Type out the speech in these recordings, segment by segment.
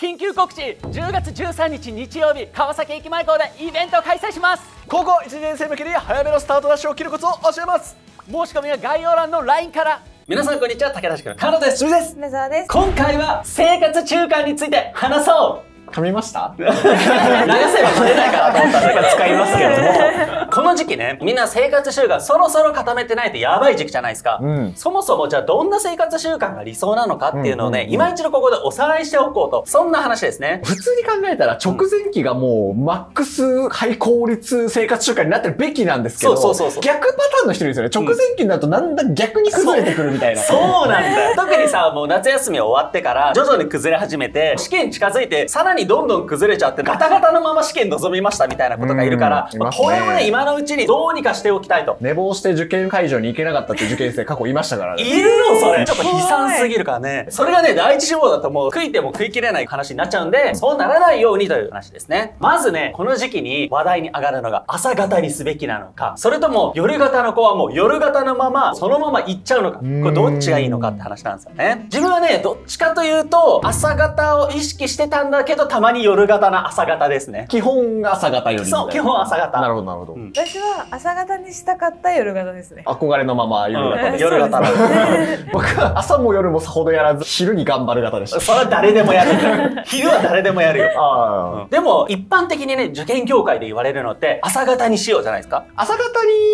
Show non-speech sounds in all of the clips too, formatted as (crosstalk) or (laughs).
緊急告知10月13日日曜日川崎駅前校でイベントを開催します。高校1年生向けに早めのスタートダッシュを切るコツを教えます。申し込みは概要欄の LINE から。皆さんこんにちは武田塾のカノです。です梅沢です。今回は生活習慣について話そう。噛みました？(laughs) 流せば出ないかなと思ったんだけど使いますけれどもこの時期ねみんな生活習慣そろそろ固めてないとやばい時期じゃないですか、うん。そもそもじゃあどんな生活習慣が理想なのかっていうのをね、今一度ここでおさらいしておこうと。そんな話ですね。普通に考えたら直前期がもうマックスハイ効率生活習慣になってるべきなんですけど、そうそうそう逆パターンの人いるんですよね。直前期になるとなんだ逆に崩れてくるみたいな。そうなんだよ。(laughs) 特にさ、もう夏休み終わってから、徐々に崩れ始めて、試験近づいて、さらにどんどん崩れちゃって、ガタガタのまま試験臨みましたみたいなことがいるからうん。これをね、今のうちにどうにかしておきたいと。寝坊して受験会場に行けなかったっていう受験生過去いましたからね。いるのそれ。ちょっと悲惨すぎるからね。それがね、第一志望だともう食いても食い切れない話になっちゃうんで、そうならないようにという話ですね。まずね、この時期に話題に上がるのが朝型にすべきなのか、それとも夜型の子はもう夜型のまま、そのまま行っちゃうのか、これどっちがいいのかって話なんですよね。自分はね、どっちかというと、朝型を意識してたんだけど、たまに夜型な朝型ですね。基本朝方よりみたいなそう、基本朝型。なるほど、なるほど。ん私は朝方にしたかった夜型ですね。憧れのまま夜型うんで。夜型。(laughs) 僕は朝も夜もさほどやらず、昼に頑張る型でした。それは誰でもやる。昼は誰でもやるよ。ああ、でも一般的にね受験業界で言われるのって朝型にしようじゃないですか、朝方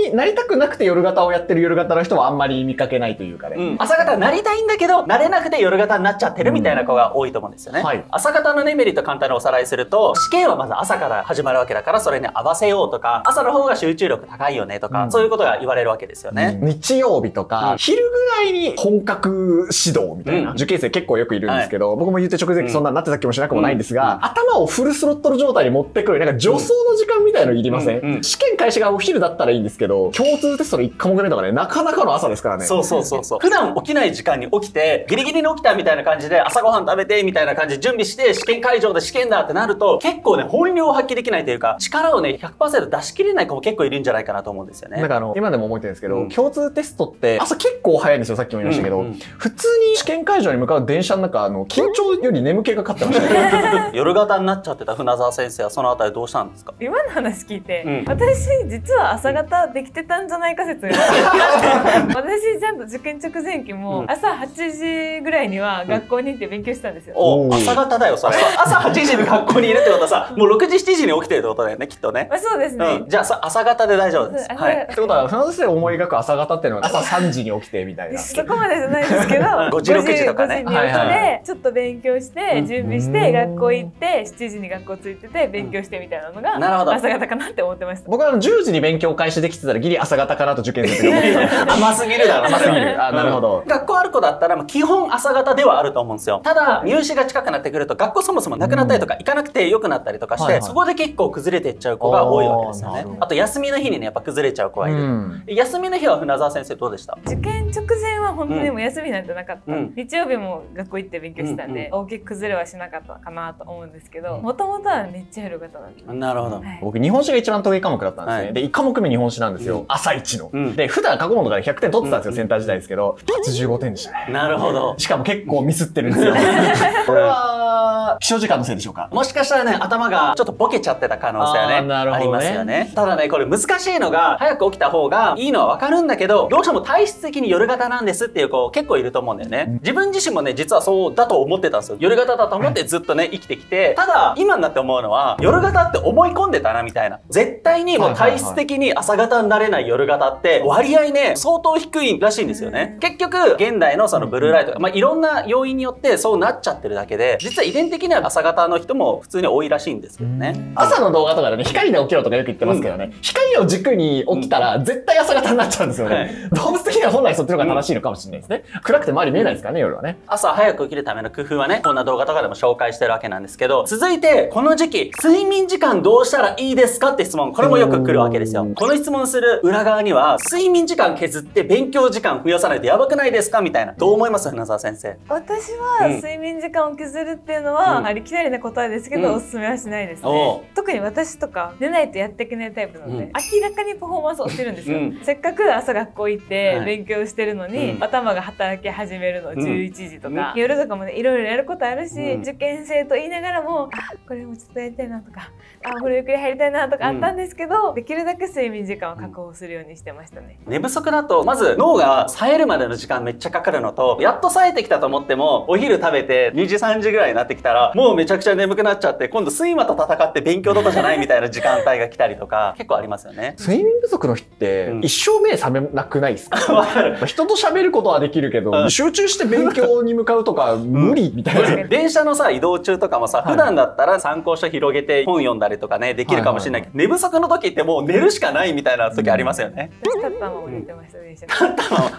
になりたくなくて夜型をやってる夜型の人はあんまり見かけないというかね。朝型になりたいんだけどなれなくて夜型になっちゃってるみたいな子が多いと思うんですよね、はい朝型のねメリット簡単におさらいすると試験はまず朝から始まるわけだからそれに合わせようとか朝の方が集中力高いよねとか、うん。そういうことが言われるわけですよね、日曜日とか、うん。昼ぐらいに本格指導みたいな、うん。受験生結構よくいるんですけど、僕も言って直前期そんなになってた気もしなくもないんですが、うん。頭をフルスロットル状態に持ってくる、なんか助走の時間みたいのいりません、試験開始がお昼だったらいいんですけど、共通テストの1科目目とかね、なかなかの朝ですからね。そうそうそうそう。普段起きない時間に起きて、ギリギリに起きたみたいな感じで、朝ごはん食べてみたいな感じで準備して、試験会場で試験だってなると、結構ね、本領を発揮できないというか、力をね、100%出し切れない子も結構いるんじゃないかなと思うんですよね。なんかあの、今でも覚えてるんですけど、うん共通テストって朝結構早いんですよ、さっきも言いましたけど、うんうん普通に試験会場に向かう電車の中、あの、緊張より眠気が勝ってましたね。(laughs) 夜型になっちゃってた船沢先生はそのあたりどうしたんですか？今の話聞いて、うん私実は朝方できてたんじゃないか説が (laughs) 私ちゃんと受験直前期もうん朝8時ぐらいには学校に行って勉強してたんですよ。朝型だよ、それ。朝8時に学校にいるってことはさ、もう6時、7時に起きてるってことだよね、きっとね。まあ、そうですね。うん。じゃあさ、朝型で大丈夫です。はい。ってことは、船田先生思い描く朝方っていうのは朝3時に起きてみたいな。そこまでじゃないですけど (laughs) 5時6時とかね。5時に起きて、はいはい。ちょっと勉強して準備して学校行って7時に学校着いてて勉強してみたいなのがなるほど。朝方かなって思ってました。僕はあの10時に勉強開始できてたらギリ朝方かなと受験生って思ってたんですけど。(laughs) 甘すぎるだろ、甘すぎる。(laughs) あなるほど。うん。学校ある子だったら、まあ基本朝型ではあると思うんですよ。ただ、入試が近くなってくると、学校そもそもなくなったりとか、行かなくて良くなったりとかして、そこで結構崩れていっちゃう子が多いわけですよね。あと、休みの日にね、やっぱ崩れちゃう子がいる。うん。休みの日は船沢先生どうでした？受験直前は本当にもう休みなんてなかった、うん。日曜日も学校行って勉強してたんで、大きく崩れはしなかったかなと思うんですけどもともとはめっちゃ夜型なんです、なるほど。はい。僕、日本史が一番得意科目だったんですね。はい。で、1科目目日本史なんですよ。うん。朝一の、うん。で、普段過去問とかで100点取ってたんですよ、うんセンター時代。ですけど、85点でした。ね。なるほど。しかも結構ミスってるんですよ。(laughs) これは、起床時間のせいでしょうか？もしかしたらね、頭がちょっとボケちゃってた可能性はね、あねりますよね。ただね、これ難しいのが、早く起きた方がいいのはわかるんだけど、どうしても体質的に夜型なんですっていう子結構いると思うんだよね。自分自身もね、実はそうだと思ってたんですよ。夜型だと思ってずっとね、生きてきて、ただ、今になって思うのは、夜型って思い込んでたな、みたいな。絶対にもう体質的に朝型になれない夜型って、割合ね、相当低いらしいんですよね。結局、現代のそのブルーライトが、まあ、いろんな要因によってそうなっちゃってるだけで、実は遺伝的には朝型の人も普通に多いらしいんですけどね。朝の動画とかでね、光で起きろとかよく言ってますけどね、光を軸に起きたら絶対朝方になっちゃうんですよね。はい動物的には本来そっちの方が正しいのかもしれないですね。暗くて周り見えないですからね、夜はね。朝早く起きるための工夫はね、こんな動画とかでも紹介してるわけなんですけど、続いて、この時期、睡眠時間どうしたらいいですかって質問、これもよく来るわけですよ。この質問する裏側には、睡眠時間削って勉強時間増やさないとやばくないですかみたいな。どう思います船沢先生？私はうん睡眠時間を削るっていうのは、はありきたりな答えですけど、うん。おすすめはしないですおね特に私とか寝ないとやっていけないタイプなので、うん。明らかにパフォーマンス落ちるんですよ、うん。せっかく朝学校行ってはい。勉強してるのに、うん。頭が働き始めるのん。11時とか、うん夜とかもねいろいろやることあるし、うん。受験生と言いながらもあこれもちょっとやりたいなとかあお風呂ゆっくり入りたいなとかあったんですけど、できるだけ睡眠時間を確保するようにしてましたね。寝不足だと、まず脳が冴えるまでの時間めっちゃかかるのと、やっと冴えてきたと思っても、お昼食べて2時3時ぐらいになってきたら、もうめちゃくちゃ眠くなっちゃって、今度睡魔と戦って勉強とかじゃないみたいな時間帯が来たりとか、(laughs) 結構ありますよね。睡眠不足の人ってうん一生目覚めなくないですか？(laughs) 人と喋ることはできるけど、うん集中して勉強に向かうとか無理みたいな。電車のさ移動中とかもさ、はい普段だったら参考書広げて本読んだりとかねできるかもしれないけど、寝不足の時ってもう寝るしかないみたいな時ありますよね。たまま寝てました電車で。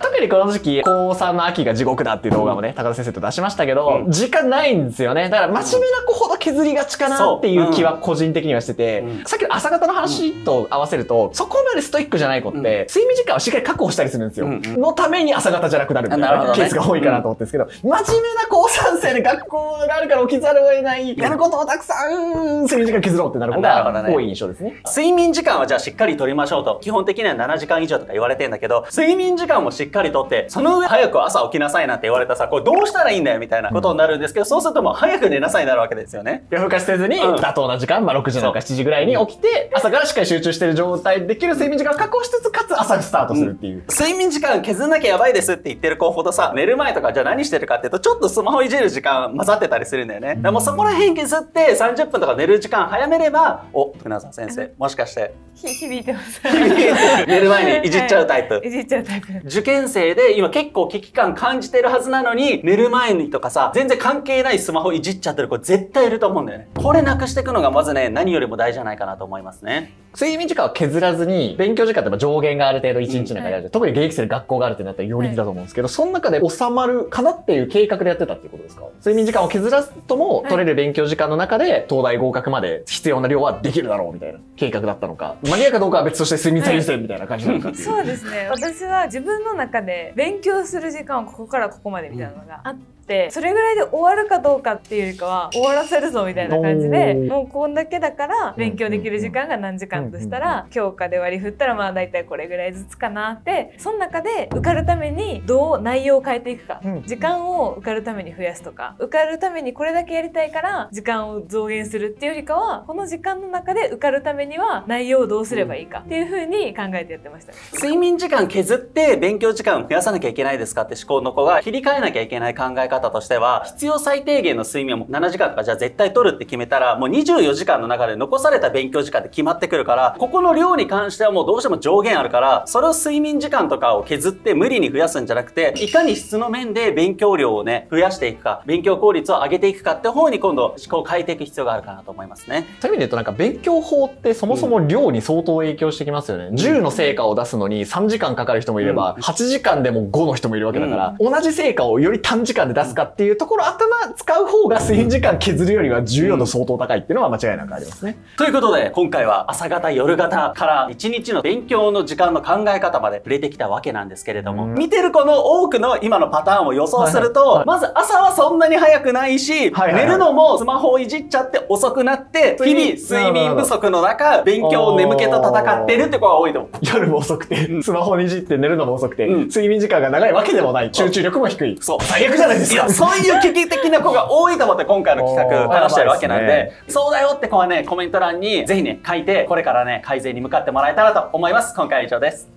特にこの時期、高3の秋が地獄だっていう動画もね、高田先生と出しましたけど、うん時間ないんですよね。だから真面目な子ほど削りがちかなっていう気は個人的にはしてて、うん。さっきの朝方の話と合わせると、そこまでストイックじゃない子って、睡眠時間をしっかり確保したりするんですよ。うんうん。のために朝方じゃなくなるみたいなケースが多いかなと思ってるんですけど、真面目な高3生で学校があるから起きざるを得ない、やることをたくさん睡眠時間削ろうってなる子が多い印象ですね。睡眠時間はじゃあしっかりとりましょうと基本的には7時間以上とか言われてんだけど睡眠時間もしっかりとってその上早く朝起きなさいなんて言われたらさこれどうしたらいいんだよみたいなことになるんですけど、そうするともう早く寝なさいになるわけですよね。夜更かしせずに、うん妥当な時間、まあ6時なのか7時ぐらいに起きて、朝からしっかり集中してる状態でできる睡眠時間を確保しつつ、かつ朝スタートするっていう。睡眠時間削んなきゃやばいですって言ってる子ほどさ寝る前とかじゃあ何してるかっていうとちょっとスマホいじる時間混ざってたりするんだよね。だからもうそこら辺削って30分とか寝る時間早めればお船沢先生もしかしてひ響いてます。(laughs) 寝る前にいじっちゃうタイプ。いじっちゃうタイプ。受験生で今結構危機感感じてるはずなのに寝る前にとかさ全然関係ないスマホいじっちゃってる子絶対いると思うんだよね。これなくしていくのがまずね何よりも大事じゃないかなと思いますね。睡眠時間を削らずに、勉強時間って上限がある程度1日の中である、特に現役生で学校があるってなったらよりだと思うんですけど、その中で収まるかなっていう計画でやってたっていうことですか？睡眠時間を削らずとも取れる勉強時間の中で、東大合格まで必要な量はできるだろうみたいな計画だったのか、間に合うかどうかは別として睡眠最優先みたいな感じなのかっていう。(laughs) そうですね。私は自分の中で勉強する時間はここからここまでみたいなのがあって、それぐらいで終わるかどうかっていうよりかは終わらせるぞみたいな感じでもうこんだけだから勉強できる時間が何時間としたら教科で割り振ったらまあ大体これぐらいずつかなってその中で受かるためにどう内容を変えていくか、うん。時間を受かるために増やすとか。受かるためにこれだけやりたいから時間を増減するっていうよりかはこの時間の中で受かるためには内容をどうすればいいか。っていうふうに考えてやってました。ね。睡眠時間削って勉強時間増やさなきゃいけないですかって思考の子が切り替えなきゃいけない考え方としては必要最低限の睡眠をもう7時間とかじゃあ絶対取るって決めたらもう24時間の中で残された勉強時間って決まってくるからここの量に関してはもうどうしても上限あるからそれを睡眠時間とかを削って無理に増やすんじゃなくていかに質の面で勉強量をね増やしていくか勉強効率を上げていくかって方に今度思考を変えていく必要があるかなと思いますね。そういう意味で言うとなんか勉強法ってそもそも量に相当影響してきますよね。10の成果を出すのに3時間かかる人もいれば、うん8時間でも5の人もいるわけだから、同じ成果をより短時間で出すかっていうところ頭使う方が睡眠時間削るよりは重要度相当高いっていうのは間違いなくありますね。ということで今回は朝方夜型から1日の勉強の時間の考え方まで触れてきたわけなんですけれども、うん。見てる子の多くの今のパターンを予想すると、まず朝はそんなに早くないし、寝るのもスマホをいじっちゃって遅くなって日々睡眠不足の中勉強を眠気と戦ってるって子が多いと思う。(laughs) 夜も遅くて、スマホにいじって寝るのも遅くて、うん。睡眠時間が長いわけでもない、集中力も低い。そう。最悪じゃないですか。そういう危機的な子が多いと思って今回の企画話してるわけなんで、そうだよって子はね、コメント欄にぜひね、書いて、これからね、改善に向かってもらえたらと思います。今回は以上です。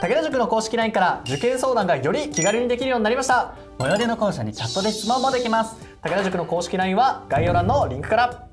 武田塾の公式 LINE から受験相談がより気軽にできるようになりました。最寄りの校舎にチャットで質問もできます。武田塾の公式 LINE は概要欄のリンクから。